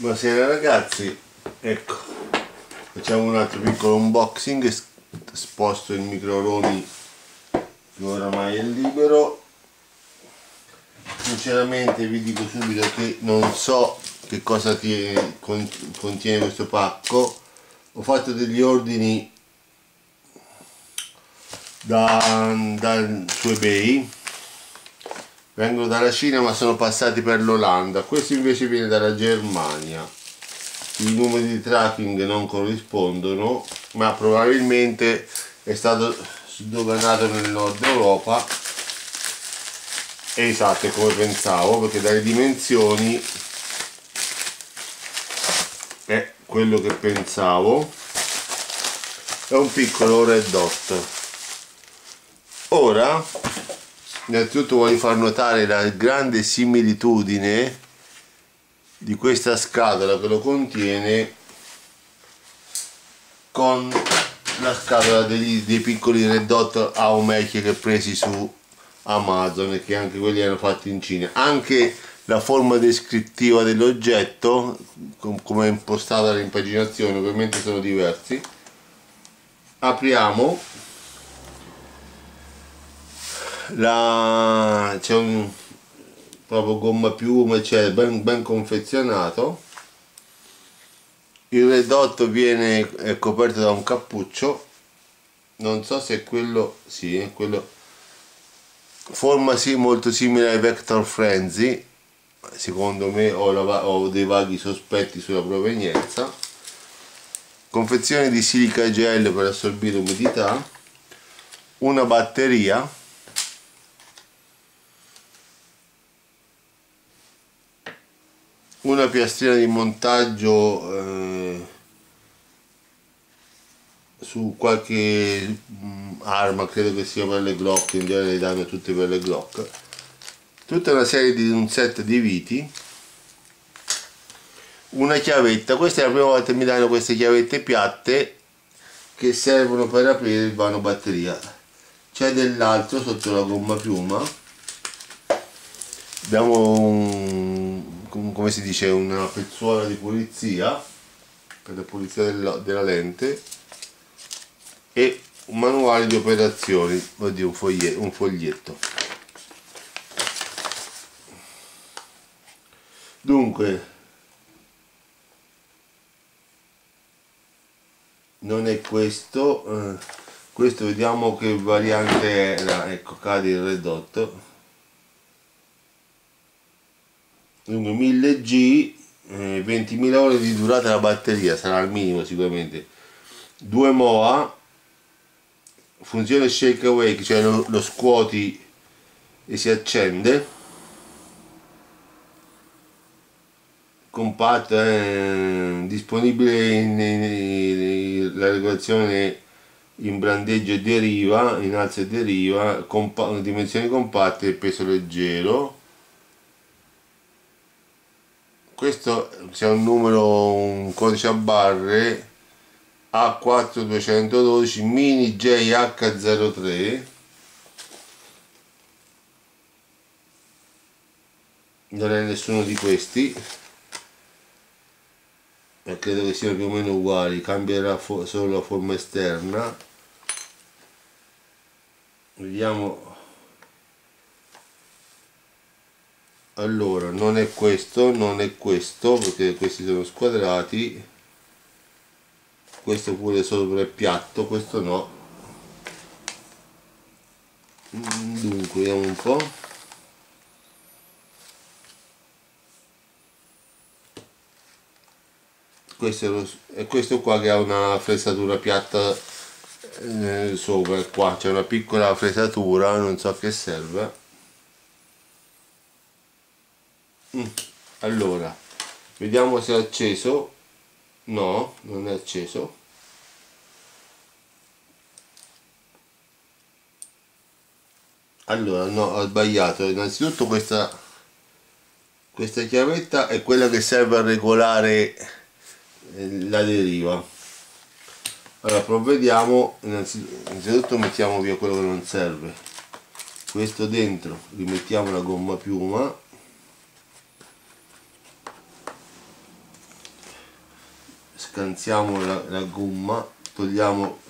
Buonasera ragazzi, ecco, facciamo un altro piccolo unboxing, sposto il microroni che oramai è libero. Sinceramente vi dico subito che non so che cosa tiene, contiene questo pacco, ho fatto degli ordini da, da, su ebay vengono dalla Cina ma sono passati per l'Olanda. Questo invece viene dalla Germania. I numeri di tracking non corrispondono ma probabilmente è stato sdoganato nel nord Europa. Esatto come pensavo perché dalle dimensioni è quello che pensavo. È un piccolo red dot. Ora innanzitutto voglio far notare la grande similitudine di questa scatola che lo contiene con la scatola degli, dei piccoli red dot Aomech che presi su Amazon che anche quelli erano fatti in Cina. Anche la forma descrittiva dell'oggetto come è impostata l'impaginazione ovviamente sono diversi. Apriamo la c'è un proprio gomma piume cioè ben, ben confezionato. Il redotto viene è coperto da un cappuccio. Non so se è quello sì è quello forma sì molto simile ai Vector Frenzy. Secondo me ho, la, ho dei vaghi sospetti sulla provenienza. Confezione di silica gel per assorbire umidità. Una batteria una piastrina di montaggio eh, su qualche mm, arma credo che sia per le Glock in genere le danno tutte per le Glock tutta una serie di un set di viti una chiavetta questa è la prima volta che mi danno queste chiavette piatte che servono per aprire il vano batteria. C'è dell'altro sotto la gomma piuma. Abbiamo un come si dice una pezzuola di pulizia per la pulizia della, della lente e un manuale di operazioni oddio un foglietto, un foglietto. dunque non è questo eh, questo vediamo che variante era ecco cade il redotto dunque 1000G eh, 20.000 ore di durata della batteria sarà al minimo sicuramente. 2 MOA funzione shake awake cioè lo, lo scuoti e si accende. Compatta eh, disponibile in, in, in, la regolazione in brandeggio e deriva in alza e deriva compa dimensioni compatte e peso leggero questo c'è un numero un codice a barre A4212 mini JH03 non è nessuno di questi e credo che siano più o meno uguali cambierà solo la forma esterna. Vediamo allora non è questo non è questo perché questi sono squadrati. Questo pure sopra il piatto questo no. Dunque vediamo un po' questo è, lo, è questo qua che ha una fresatura piatta eh, sopra qua c'è una piccola fresatura non so a che serve Mm. allora vediamo se è acceso. No non è acceso. Allora no ho sbagliato. Innanzitutto questa questa chiavetta è quella che serve a regolare eh, la deriva. Allora provvediamo. Innanzitutto mettiamo via quello che non serve. Questo dentro rimettiamo la gomma piuma scansiamo la, la gomma togliamo.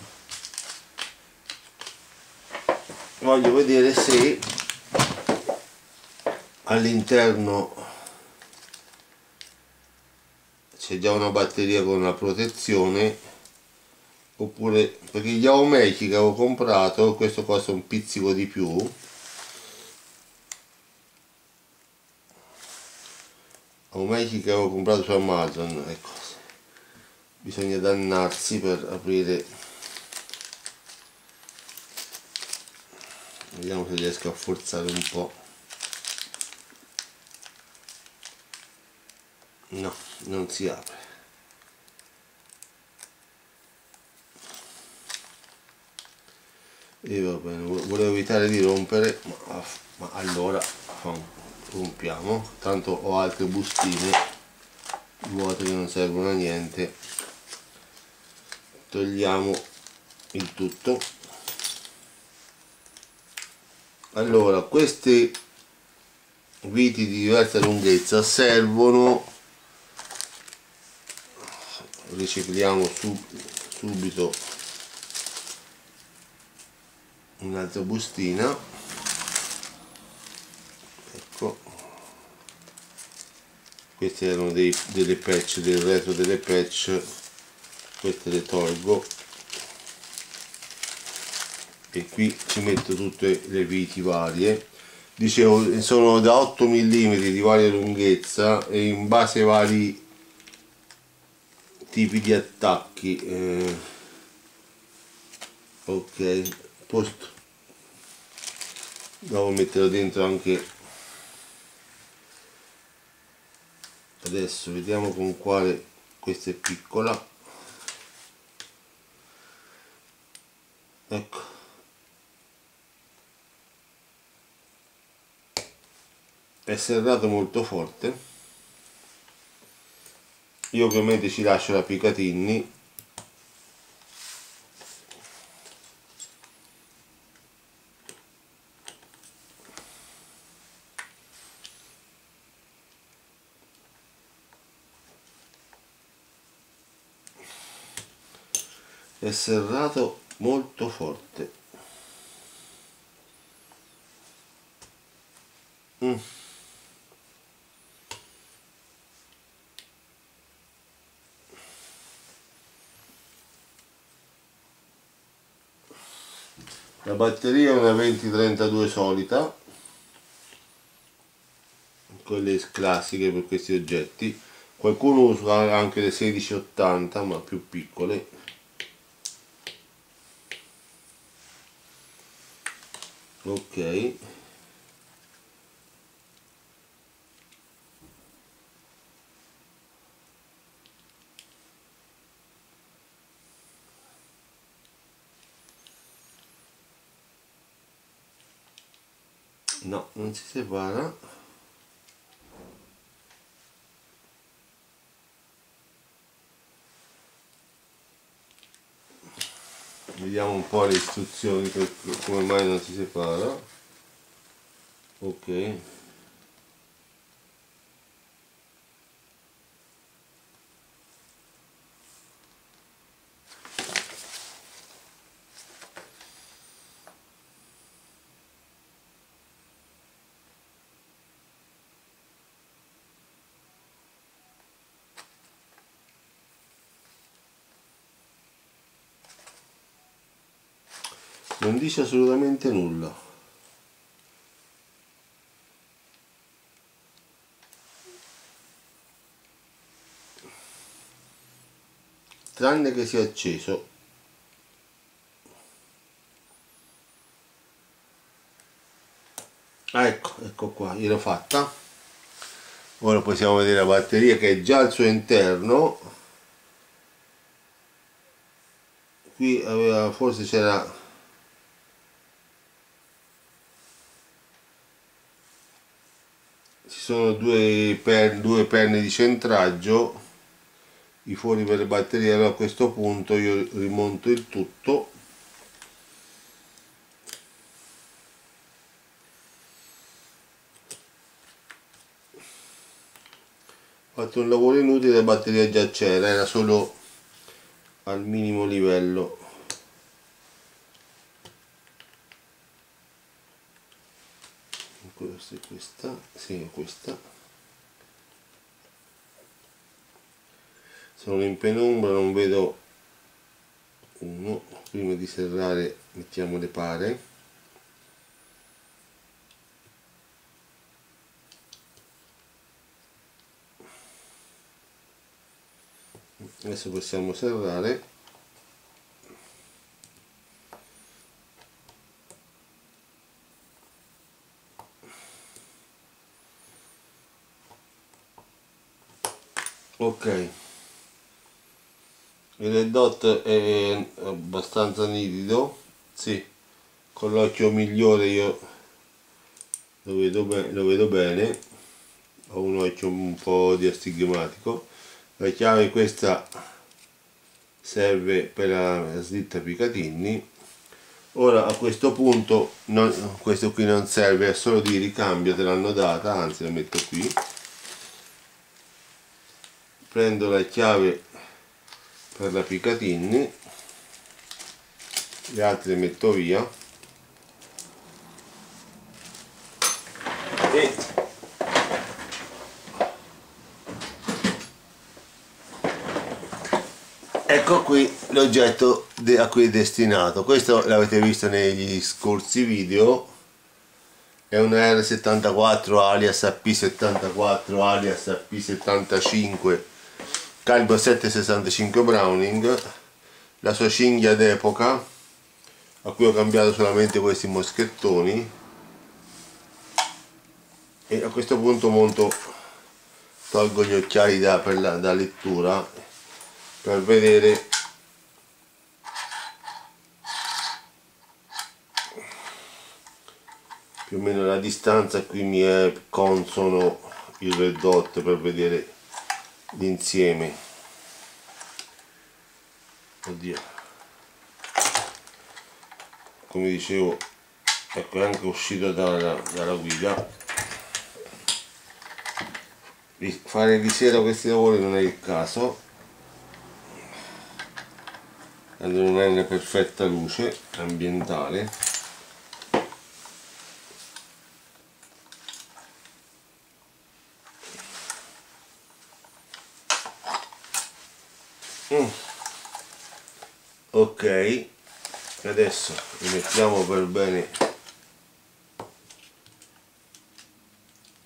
Voglio vedere se all'interno c'è già una batteria con una protezione oppure perché gli Aomeki che avevo comprato questo costa un pizzico di più. Aomeki che avevo comprato su Amazon ecco bisogna dannarsi per aprire. Vediamo se riesco a forzare un po' no non si apre. E va bene volevo evitare di rompere ma, ma allora rompiamo. Tanto ho altre bustine vuote che non servono a niente togliamo il tutto. Allora questi viti di diversa lunghezza servono ricicliamo su, subito un'altra bustina. Ecco. Queste erano dei, delle patch del retro delle patch queste le tolgo. E qui ci metto tutte le viti varie. Dicevo sono da 8 mm di varia lunghezza e in base ai vari tipi di attacchi eh, ok posto devo mettere dentro anche adesso vediamo con quale questa è piccola ecco. È serrato molto forte. Io ovviamente ci lascio la Picatinny. È serrato molto forte. Mm. la batteria è una 2032 solita quelle classiche per questi oggetti. Qualcuno usa anche le 1680 ma più piccole ok. No non si separa vediamo un po' le istruzioni per come mai non si separa. Ok non dice assolutamente nulla. Tranne che sia acceso. Ah, ecco ecco qua l'ho fatta. Ora possiamo vedere la batteria che è già al suo interno. Qui aveva forse c'era sono due, per, due penne di centraggio i fuori per le batterie allora a questo punto io rimonto il tutto. Fatto un lavoro inutile la batteria già c'era era solo al minimo livello è questa sì questa. Sono in penombra non vedo uno. Prima di serrare mettiamo le pare. Adesso possiamo serrare ok. Il red dot è abbastanza nitido. Sì. Con l'occhio migliore io lo vedo, lo vedo bene. Ho un occhio un po' di astigmatico la chiave questa serve per la slitta Picatinny. Ora a questo punto non, questo qui non serve è solo di ricambio te l'hanno data anzi la metto qui prendo la chiave per la Picatinny le altre le metto via. E ecco qui l'oggetto a cui è destinato. Questo l'avete visto negli scorsi video. È un R74 alias AP74 alias AP75 calibro 765 Browning la sua cinghia d'epoca a cui ho cambiato solamente questi moschettoni. E a questo punto monto tolgo gli occhiali da, la da lettura per vedere più o meno la distanza qui mi è consono il red dot per vedere l'insieme oddio. Come dicevo ecco è anche uscito dalla, dalla guida. Fare di sera questi lavori non è il caso. Quando non è la perfetta luce ambientale mm. ok adesso rimettiamo per bene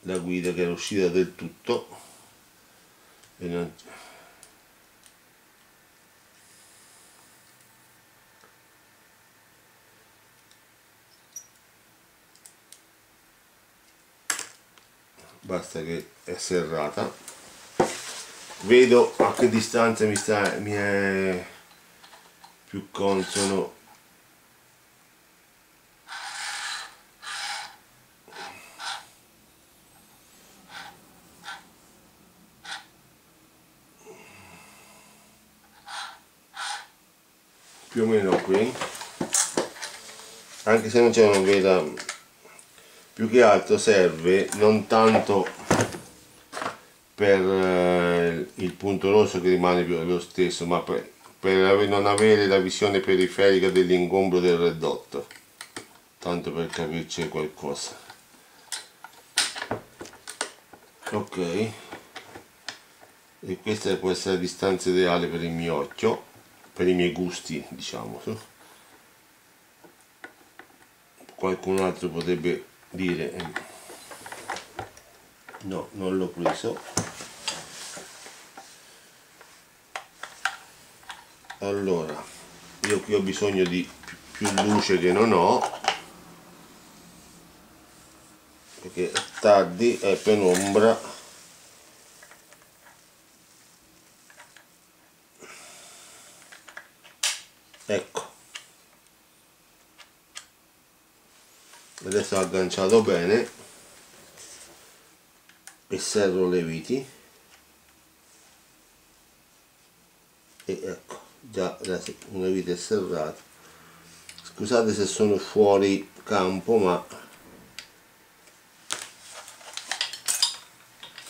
la guida che era uscita del tutto. E non basta che è serrata. Vedo a che distanza mi, sta, mi è più consono più o meno qui. Anche se non c'è una vera più che altro serve non tanto per eh, il punto rosso che rimane lo stesso ma per, per non avere la visione periferica dell'ingombro del red tanto per capirci qualcosa. Ok. E questa può essere la distanza ideale per il mio occhio per i miei gusti diciamo qualcun altro potrebbe dire eh, no non l'ho preso. Allora io qui ho bisogno di più luce che non ho perché è tardi è penombra ecco adesso ho agganciato bene e serro le viti. E ecco già una vite è serrata. Scusate se sono fuori campo ma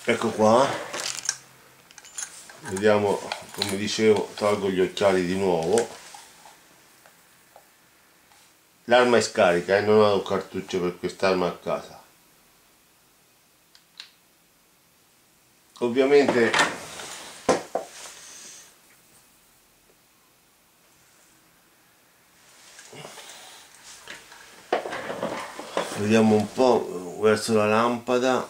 ecco qua. Vediamo come dicevo tolgo gli occhiali di nuovo l'arma è scarica e eh? non ho cartuccio per quest'arma a casa ovviamente vediamo un po' verso la lampada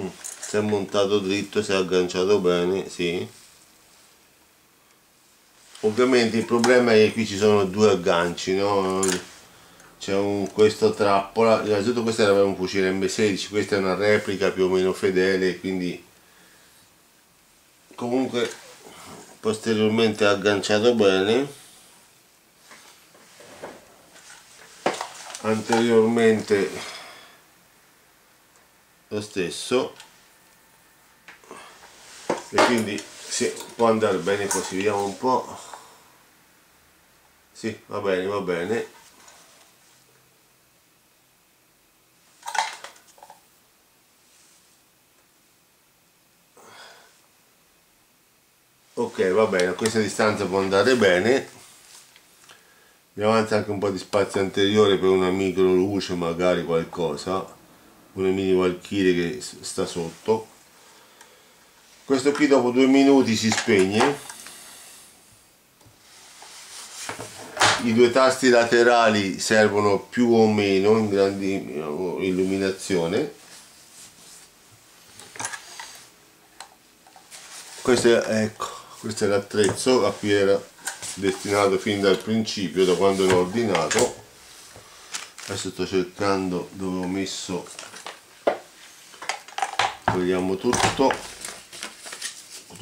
mm, si è montato dritto si è agganciato bene sì. Ovviamente il problema è che qui ci sono due agganci no? c'è un, questo trappola innanzitutto questo era un fucile M16 questa è una replica più o meno fedele quindi comunque posteriormente agganciato bene. Anteriormente lo stesso e quindi sì, può andare bene così vediamo un po' sì va bene va bene. Ok va bene a questa distanza può andare bene. Mi avanza anche un po' di spazio anteriore per una micro luce magari qualcosa. Una mini valchirie che sta sotto questo qui dopo due minuti si spegne. I due tasti laterali servono più o meno in grande illuminazione. Questo è, ecco questo è l'attrezzo a cui era destinato fin dal principio da quando l'ho ordinato. Adesso sto cercando dove ho messo togliamo tutto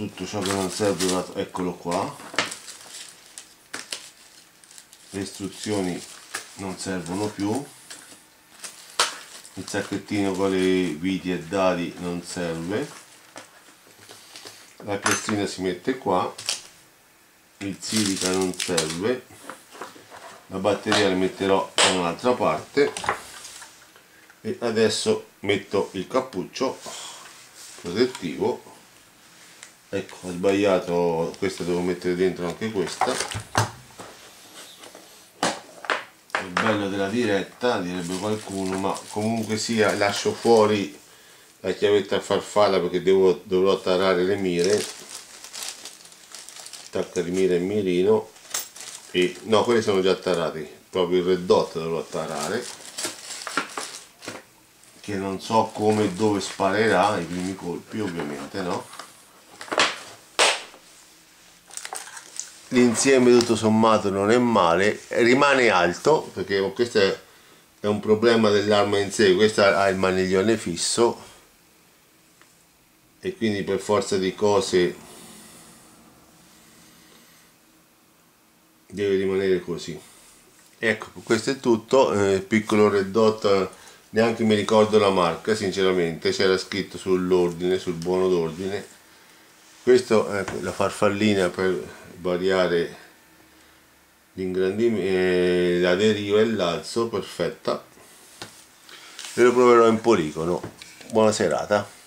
tutto ciò che non serve eccolo qua. Le istruzioni non servono più. Il sacchettino con le viti e dati non serve. La piastrina si mette qua. Il silica non serve. La batteria la metterò da un'altra parte. E adesso metto il cappuccio protettivo ecco ho sbagliato questa devo mettere dentro anche questa. Il bello della diretta direbbe qualcuno ma comunque sia lascio fuori la chiavetta a farfalla perché devo, dovrò tarare le mire. Tacca di mira e mirino. E no quelli sono già tarati proprio il red dot dovrò tarare. Che non so come e dove sparerà i primi colpi ovviamente no l'insieme tutto sommato non è male rimane alto perché questo è, un problema dell'arma in sé questa ha il maniglione fisso e quindi per forza di cose deve rimanere così. Ecco questo è tutto eh, piccolo red dot neanche mi ricordo la marca sinceramente c'era scritto sull'ordine sul buono d'ordine. Questo è la farfallina per variare l'ingrandimento eh, la deriva e l'alzo perfetta. E lo proverò in poligono. Buona serata